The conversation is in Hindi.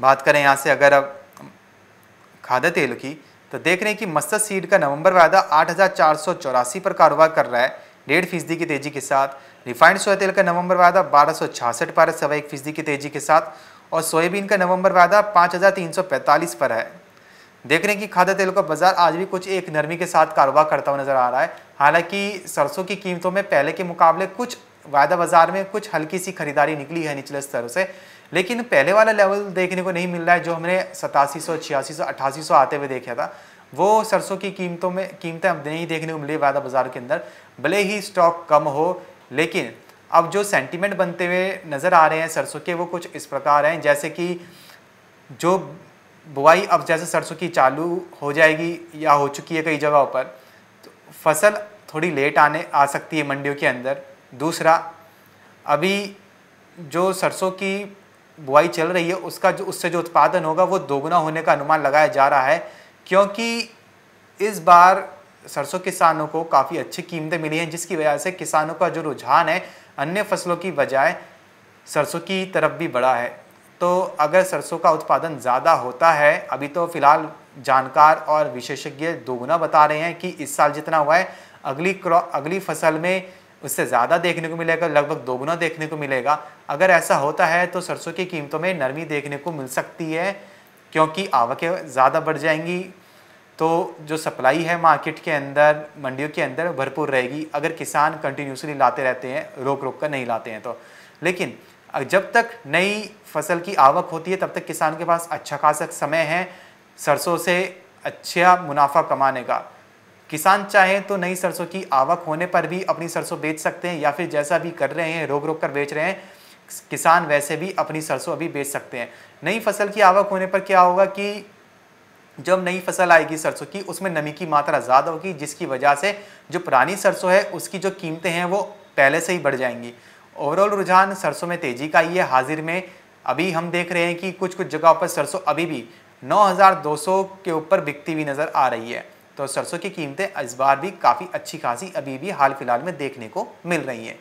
बात करें यहाँ से अगर अब खाद्य तेल की तो देख रहे हैं कि मस्टर्ड सीड का नवंबर वायदा आठ हज़ार चार सौ चौरासी पर कारोबार कर रहा है। डेढ़ फ़ीसदी की तेज़ी के साथ। रिफाइंड सोया तेल का नवंबर वायदा बारह सौ छियासठ पर सवा एक फ़ीसदी की तेज़ी के साथ। और सोयाबीन का नवंबर वायदा पाँच हज़ार तीन सौ पैंतालीस पर है। देख रहे हैं कि खाद्य तेल का बाज़ार आज भी कुछ एक नरमी के साथ कारोबार करता हुआ नज़र आ रहा है। हालाँकि सरसों की कीमतों में पहले के मुकाबले कुछ वायदा बाज़ार में कुछ हल्की सी खरीदारी निकली है निचले स्तर से। लेकिन पहले वाला लेवल देखने को नहीं मिल रहा है, जो हमने सतासी सौ, छियासी सौ अट्ठासी सौ आते हुए देखा था, वो सरसों की कीमतों में, कीमतें अब नहीं देखने को मिली वायदा बाज़ार के अंदर। भले ही स्टॉक कम हो, लेकिन अब जो सेंटिमेंट बनते हुए नज़र आ रहे हैं सरसों के, वो कुछ इस प्रकार हैं। जैसे कि जो बुआई अब जैसे सरसों की चालू हो जाएगी या हो चुकी है कई जगहों पर तो फ़सल थोड़ी लेट आने, आ सकती है मंडियों के अंदर। दूसरा, अभी जो सरसों की बुआई चल रही है, उसका जो, उससे जो उत्पादन होगा, वो दोगुना होने का अनुमान लगाया जा रहा है, क्योंकि इस बार सरसों किसानों को काफ़ी अच्छी कीमतें मिली हैं, जिसकी वजह से किसानों का जो रुझान है, अन्य फ़सलों की बजाय सरसों की तरफ़ भी बढ़ा है। तो अगर सरसों का उत्पादन ज़्यादा होता है, अभी तो फ़िलहाल जानकार और विशेषज्ञ दोगुना बता रहे हैं कि इस साल जितना हुआ है, अगली अगली फ़सल में उससे ज़्यादा देखने को मिलेगा, लगभग दोगुना देखने को मिलेगा। अगर ऐसा होता है तो सरसों की कीमतों में नरमी देखने को मिल सकती है, क्योंकि आवकें ज़्यादा बढ़ जाएँगी। तो जो सप्लाई है मार्केट के अंदर, मंडियों के अंदर, भरपूर रहेगी। अगर किसान कंटिन्यूसली लाते रहते हैं, रोक रोक कर नहीं लाते हैं तो। लेकिन जब तक नई फ़सल की आवक होती है, तब तक किसान के पास अच्छा खासा समय है सरसों से अच्छा मुनाफा कमाने का। किसान चाहे तो नई सरसों की आवक होने पर भी अपनी सरसों बेच सकते हैं या फिर जैसा भी कर रहे हैं रोक रोक कर बेच रहे हैं, किसान वैसे भी अपनी सरसों अभी बेच सकते हैं। नई फ़सल की आवक होने पर क्या होगा कि जब नई फ़सल आएगी सरसों की, उसमें नमी की मात्रा ज़्यादा होगी, जिसकी वजह से जो पुरानी सरसों है, उसकी जो कीमतें हैं वो पहले से ही बढ़ जाएँगी। ओवरऑल रुझान सरसों में तेज़ी का ही है। हाजिर में अभी हम देख रहे हैं कि कुछ कुछ जगहों पर सरसों अभी भी 9200 के ऊपर बिकती हुई नज़र आ रही है। तो सरसों की कीमतें इस बार भी काफ़ी अच्छी खासी, अभी भी हाल फ़िलहाल में देखने को मिल रही हैं।